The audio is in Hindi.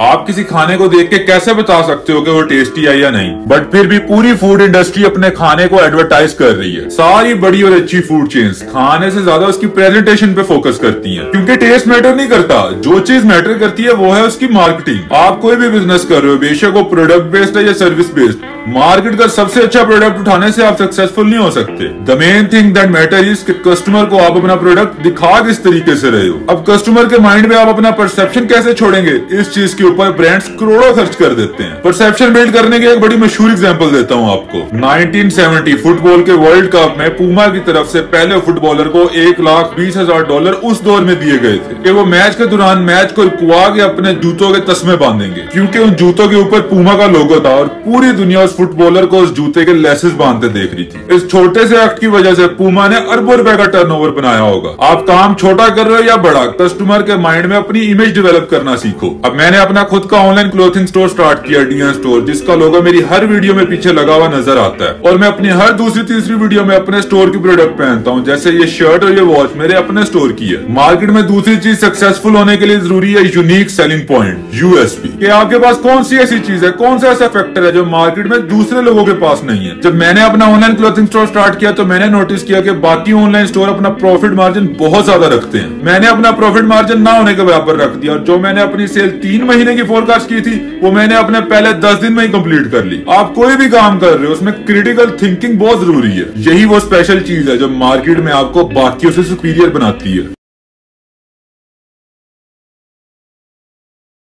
आप किसी खाने को देख के कैसे बता सकते हो कि वो टेस्टी है या नहीं? बट फिर भी पूरी फ़ूड इंडस्ट्री अपने खाने को एडवर्टाइज कर रही है। सारी बड़ी और अच्छी फ़ूड चेन्स खाने से ज़्यादा उसकी प्रेजेंटेशन पे फोकस करती हैं। क्योंकि टेस्ट मैटर नहीं करता। जो चीज़ मैटर करती है, वो है उसकी मार्केटिंग आप कोई भी बिज़नेस कर रहे हो, बेशक वो प्रोडक्ट बेस्ड है या सर्विस बेस्ड मार्केट का सबसे अच्छा प्रोडक्ट उठाने से आप सक्सेसफुल नहीं हो सकते। The main thing that matter is customer को आप अपना प्रोडक्ट दिखा किस तरीके से रहे हो। अब कस्टमर के माइंड में आप अपना परसेप्शन कैसे छोड़ेंगे? इस चीज़ के ऊपर ब्रांड्स करोड़ों खर्च कर देते हैं। परसेप्शन बिल्ड करने की एक बड़ी मशहूर एग्ज़ाम्पल देता हूँ आपको। 1970 फुटबॉल के वर्ल्ड कप में पूमा की तरफ़ से पहले फुटबॉलर को एक लाख बीस हज़ार डॉलर उस दौर में दिए गए थे कि वो मैच के दौरान मैच को रुकवा के अपने जूतों के तस्मे बांधेंगे। क्योंकि उन जूतों के ऊपर पूमा का लोगो था और पूरी दुनिया उस फुटबॉलर को उस जूते के लेसेस बांधते देख रही थी। इस छोटे से एक्ट की वजह से पूमा ने अरबों रुपए का टर्नओवर बनाया होगा। आप काम छोटा कर रहे हो या बड़ा कस्टमर के माइंड में अपनी इमेज डेवलप करना सीखो। अब मैंने अपना खुद का ऑनलाइन क्लोथिंग स्टोर स्टार्ट किया डीएन स्टोर जिसका लोगो मेरी हर वीडियो में पीछे लगा हुआ नज़र आता है। और मैं अपनी हर दूसरी, तीसरी वीडियो में अपने स्टोर की प्रोडक्ट पहनता हूँ। जैसे ये शर्ट और ये वॉच मेरे अपने स्टोर की है। मार्केट में दूसरी चीज़ सक्सेसफुल होने के लिए ज़रूरी है यूनिक सेलिंग पॉइंट यूएसपी कि आपके पास कौन सी ऐसी चीज़ है, कौन सा ऐसा फैक्टर है जो मार्केट में दूसरे लोगों के पास नहीं है। जब मैंने अपना ऑनलाइन क्लोथिंग स्टोर स्टार्ट किया तो मैंने नोटिस किया कि बाकी ऑनलाइन स्टोर अपना प्रॉफिट मार्जिन बहुत ज़्यादा रखते हैं। मैंने अपना प्रॉफिट मार्जिन ना होने के बराबर रख दिया। और जो मैंने अपनी सेल तीन महीने की फोरकास्ट की थी, वो मैंने अपने पहले दस दिन में ही कंप्लीट कर ली। आप कोई भी काम कर रहे हो, उसमें क्रिटिकल थिंकिंग बहुत ज़रूरी है। यही वो स्पेशल चीज़ है जो मार्केट में आपको बाकी सुपीरियर बनाती है।